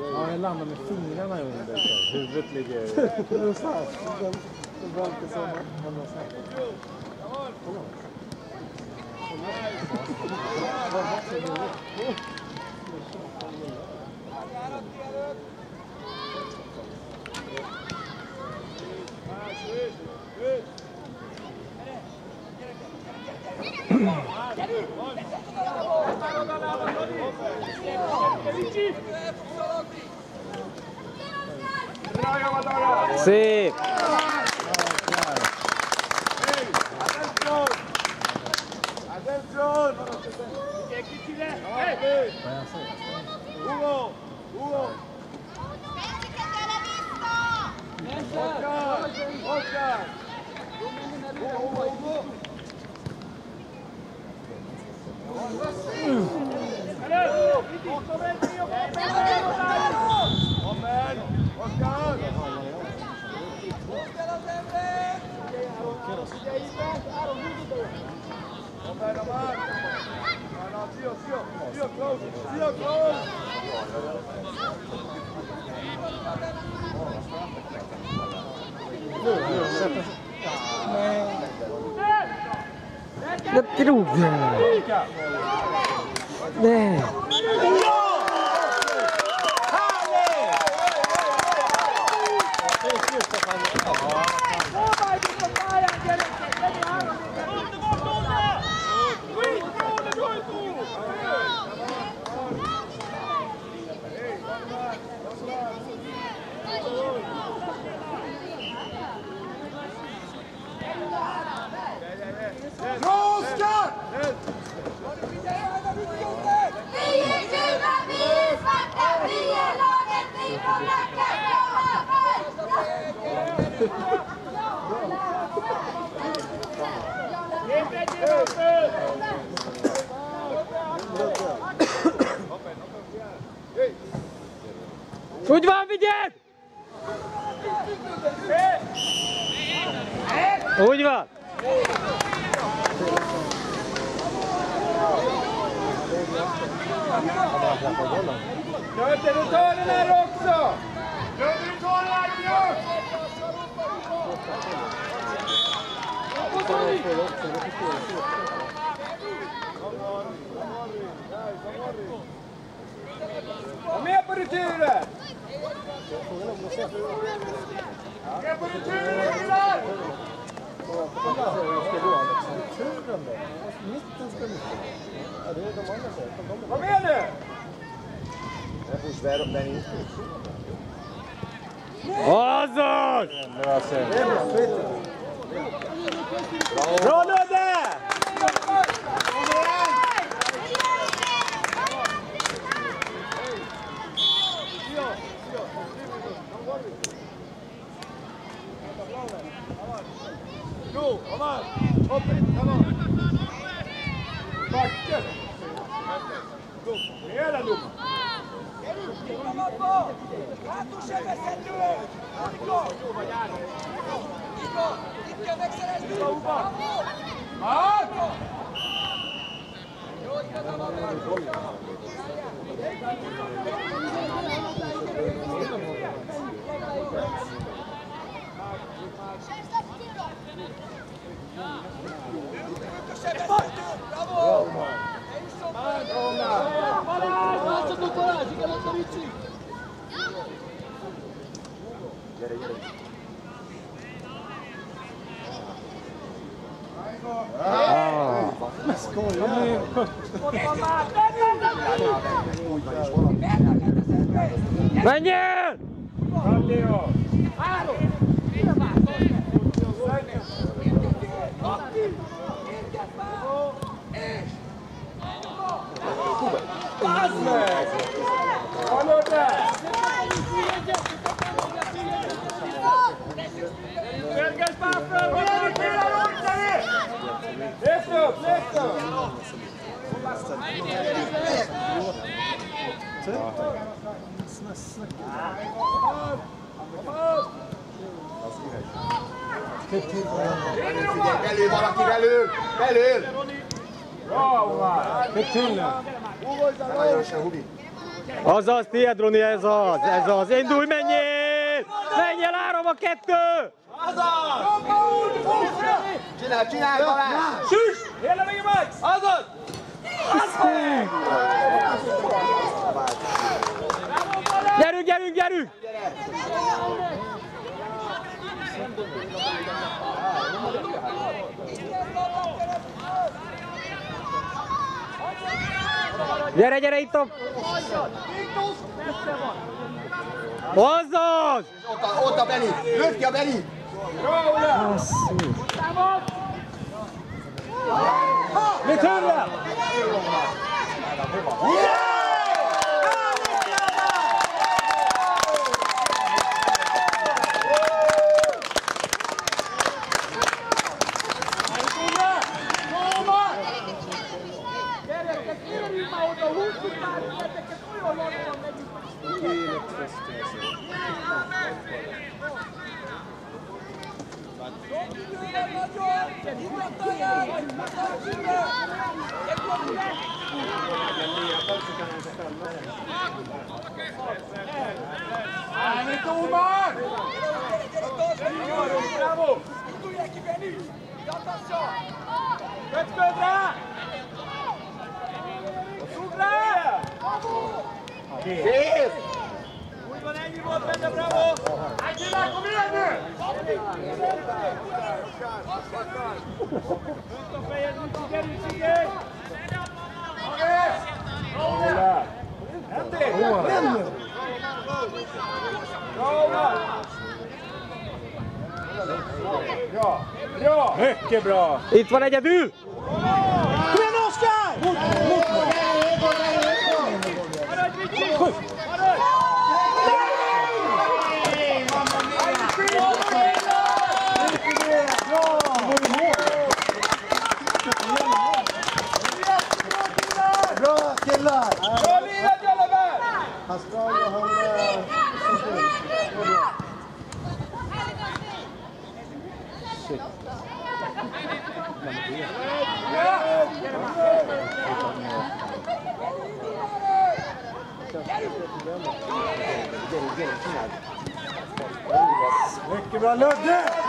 Ja, jag landar med fingrarna under. så Huvudet ligger... Det är så här. Den, den verkar som att man har sagt. Kolla. Sí. Attention! Sí. Hugo, Hugo. Oscar, Oscar. Hugo, Hugo, Hugo. ¡Ale! ¡Otro medio! ¡Otro medio! やってるもんね。ねえ。Goed waar, Bidjet! Goed waar! Dovete ritornare Roxo! A minha partida! A minha partida, Pilar! Kom igjen, du! Det er den Azar! Det var bra. Skit i det. Bra Ludde! Go, Omar! Upp Bravo! Menjél! Három! Belül valaki, belül! Belül! Bra Omar! Skjut till nu. Nagyon se, Hubi. Azaz, tiéd, Roni, ez az, ez az. Indulj, menjél! Menjél, áram a kettő! Csinálj, csinálj, Balázs! Süss! Érle még Max! Azaz! Gyerünk, gyerünk, gyerünk! Gyere, gyere itt a... Azaz! Ott a, ott a Beni! Lőtt ki a Beni! Returre! Állj, Tóman! Yes! Muito bem, Bravo! Mycket bra! Inte! Killar! Bra lirat, grabbar! Han ska ju hålla... Mycket bra Ludde!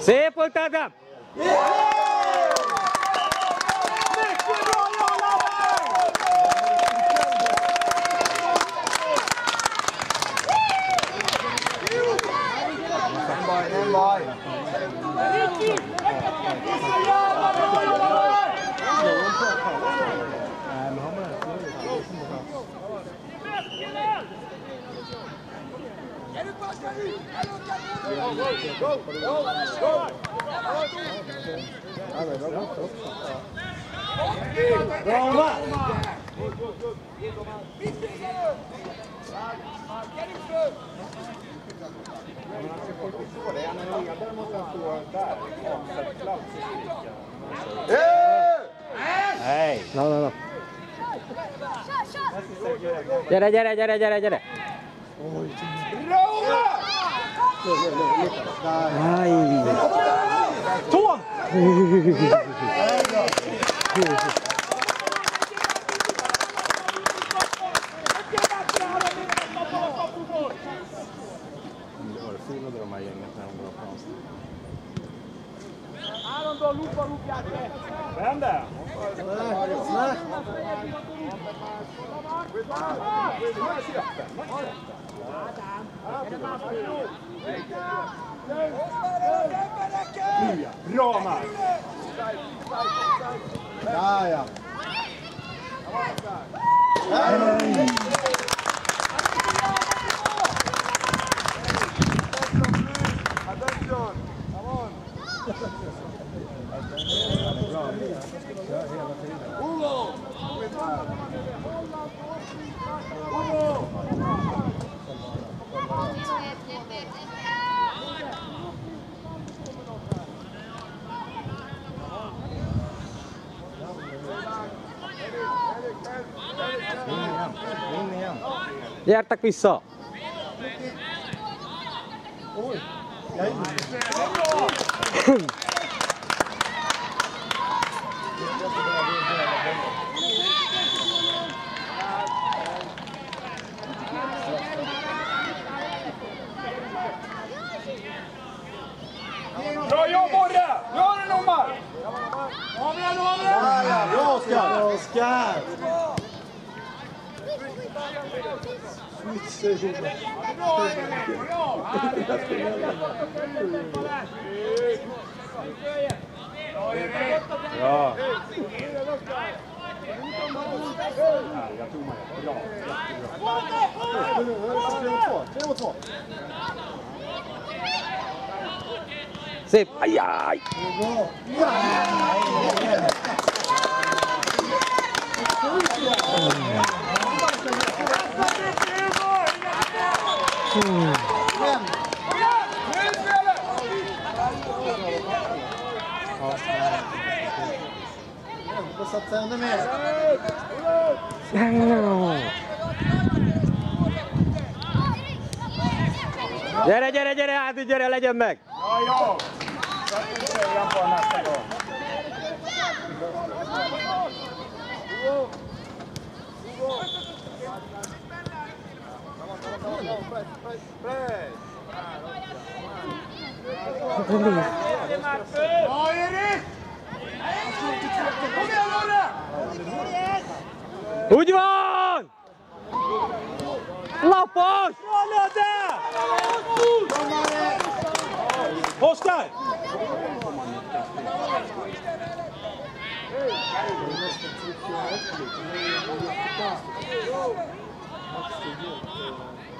Se pultada. Yeah! Roma! Hey! No, no, no. Jere, jere, jere, jere, jere. Oj, 哎对，中。do lupa rupiate. Benda. Bra Mark! Dai. Dai. 예, 얘 닦고 있어. 음. Let's go. Hiç şey olmaz. Bra. Jag tog mig. Bra. Tre mot två. Sipp! Aj, aj! Bra! Ja! Men, Nu spelet! då satsar jag ännu mer. Gyere, gyere, gyere, át, gyere, legyen meg! Ja, jó! Säg på Úgy van! Lapos! Jól labda! Osztály! Thank you.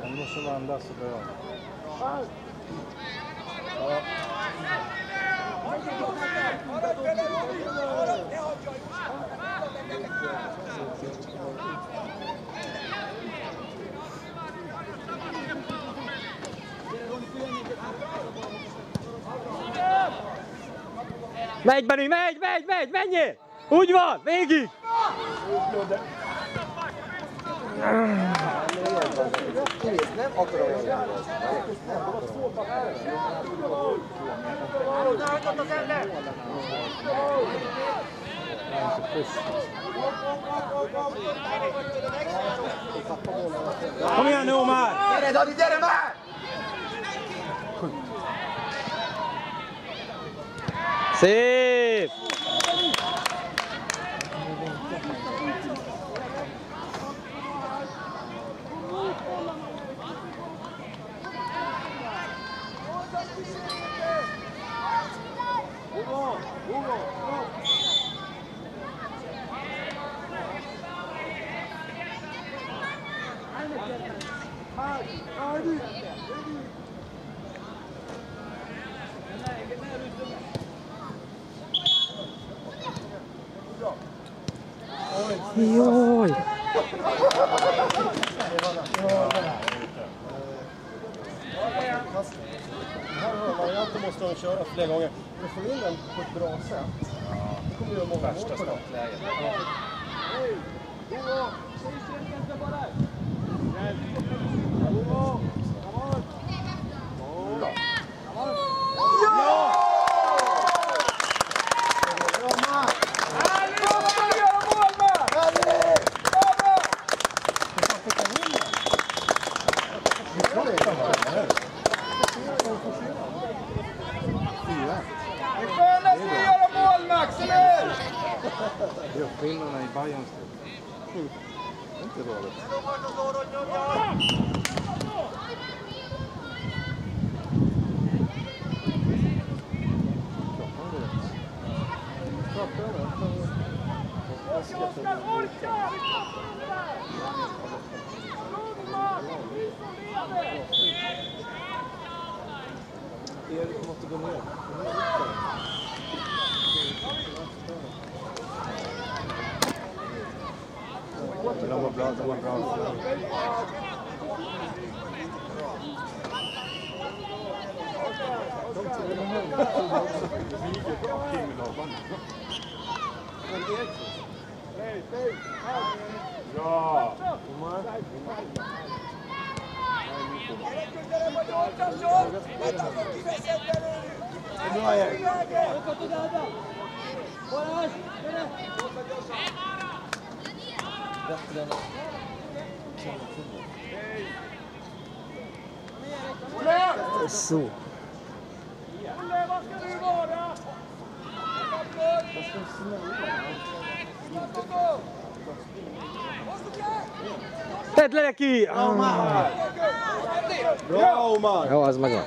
공격수만 안 닿았어요. Megy, Benni, megy, megy, megy, menjél! Úgy van, végig! Nem akarom olyan. Kom igen nu Omar! Gyere Dani, gyere már! Szép! Fast den här varianten måste de köra flera gånger. Du får in den på ett bra sätt. Då kommer du göra många mål på det. Härligt! Vad ska du göra mål med? Bra, bra! Det är skönast att göra mål Max, eller hur? Mm. Det är skillnaderna i Bayerns Inte dåligt. Oskar, orka! Erik måste gå ner. dá um abraço, dá um abraço. Ja, Oma. Bora, Bora, Så. Olle, var ska du vara? Tedd le neki! Ah, Bra Omar! jó, az megvan.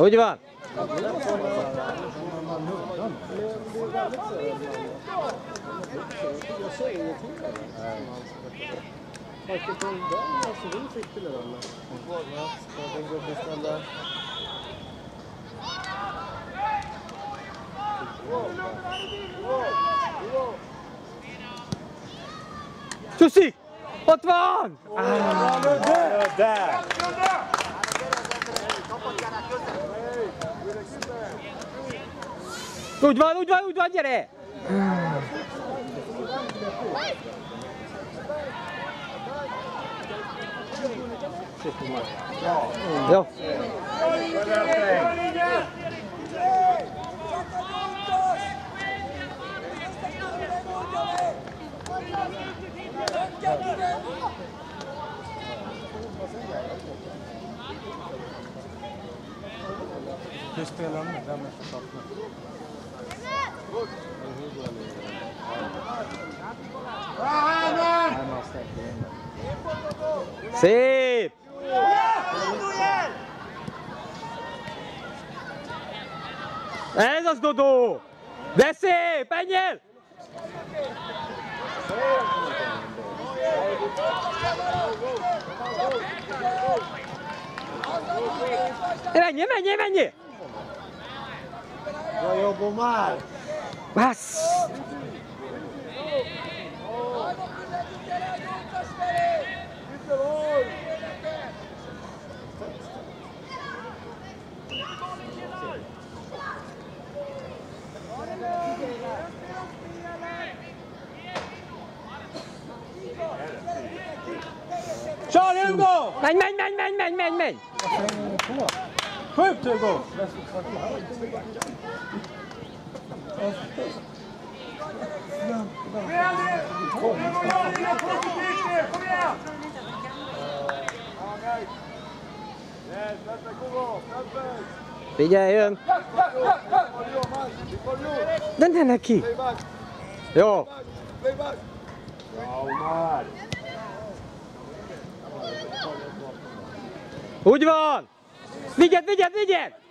Úgy van. Jag säger ingenting längre. Varken från Úgy van, úgy van, úgy van, gyere! Jó. De? Szép! Ez az Dodó! De szép! Menjél! Menjél, menjél, menjél! Bra jobb Omar! بس Kör Hugo! Men, men, men, men, men, men, men! Skjut Hugo! Figyeljön! De ne neki! Jó! Úgy van! Vigyed, vigyed, vigyed!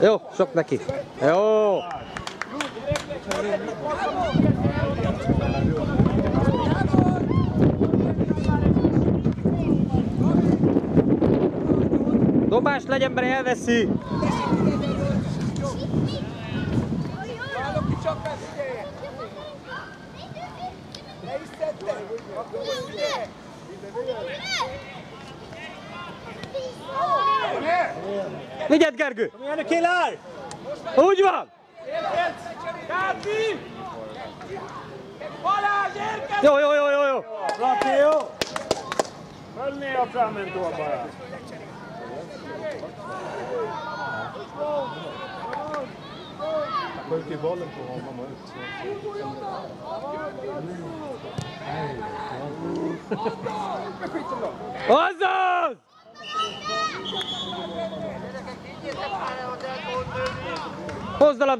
Eu, choco daqui. É Eu. Do baš leđem breve si. Vigyed, Gergő! Kom igen nu killar! Úgy van! Gáti! Balázs, érkezz! Jó, jó, jó, jó, jó! Bra Theo! Följ ner fram en tå bara. Skjuter ju bollen på honom och ut. Azaz! Hozd a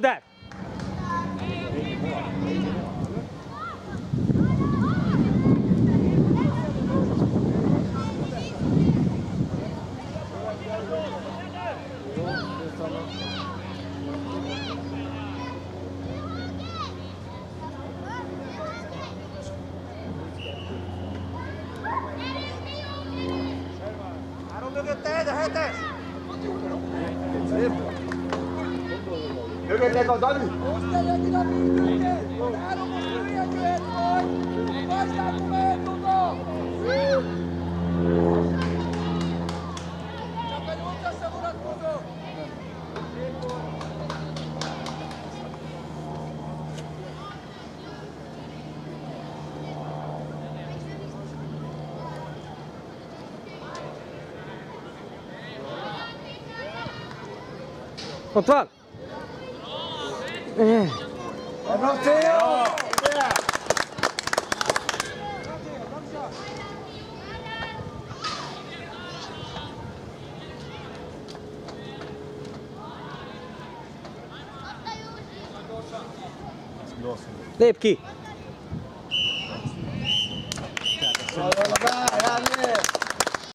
Ronaldo, olha ali. Kontrol! 안녕하세요. 네, 기